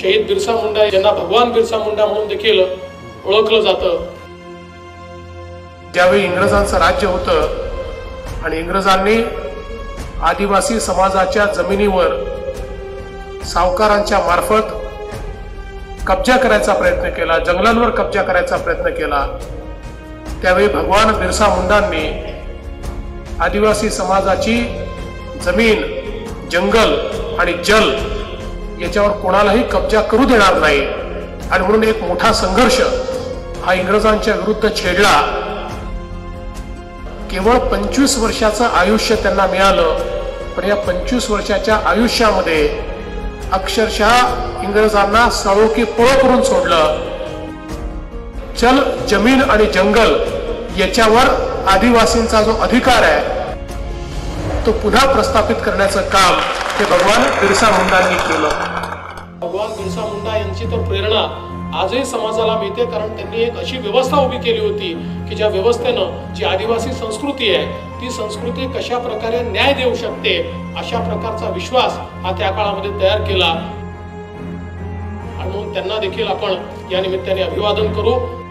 शहीद बिरसा मुंडा यांना भगवान बिरसा मुंडा म्हणून देखील ओळखलं जातं. ज्यावेळी इंग्रजांचं राज्य होतं आणि इंग्रजांनी आदिवासी समाजाच्या जमिनीवर सावकारांच्या मार्फत कब्जा करायचा प्रयत्न केला जंगलांवर कब्जा करायचा प्रयत्न केला त्यावेळी भगवान बिरसा मुंडांनी आदिवासी समाजाची जमीन जंगल आणि जल याच्यावर कोणालाही कब्जा करू देणार नाही. आणि म्हणून एक मोठा संघर्ष हा इंग्रजांच्या विरुद्ध छेडला. केवळ पंचवीस वर्षाचं आयुष्य त्यांना मिळालं पण या पंचवीस वर्षाच्या आयुष्यामध्ये अक्षरशः इंग्रजांना सळो की पळ करून सोडलं. चल जमीन आणि जंगल याच्यावर आदिवासींचा जो अधिकार आहे तो पुन्हा प्रस्थापित करण्याचं काम हे भगवान बिरसा मुंडांनी केलं. भगवान बिरसा मुंडा यांची तर प्रेरणा आजही समाजाला मिळते कारण त्यांनी एक अशी व्यवस्था उभी केली होती की ज्या व्यवस्थेनं जी आदिवासी संस्कृती आहे ती संस्कृती कशा प्रकारे न्याय देऊ शकते अशा प्रकारचा विश्वास हा त्या काळामध्ये तयार केला. आणि म्हणून त्यांना देखील आपण या निमित्ताने अभिवादन करू.